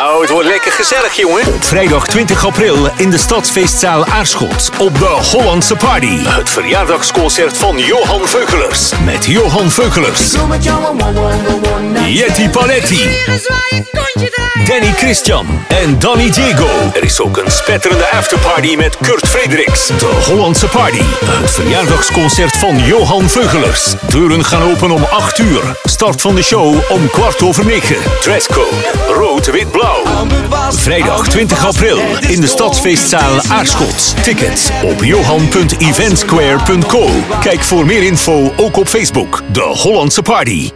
Nou, het wordt lekker gezellig, jongen. Op vrijdag 20 april in de Stadsfeestzaal Aarschot op de Hollandse Party. Het verjaardagsconcert van Johan Veugelers. Met Johan Veugelers, night. Yeti Paletti, Danny Christian en Danny Diego. Er is ook een spetterende afterparty met Kurt Frederiks. De Hollandse Party. Het verjaardagsconcert van Johan Veugelers. Deuren gaan open om 8 uur. Start van de show om kwart over 9. Dresscode rood, wit, blauw. Vrijdag 20 april in de Stadsfeestzaal Aarschot. Tickets op johan.eventsquare.co. Kijk voor meer info ook op Facebook. De Hollandse Party.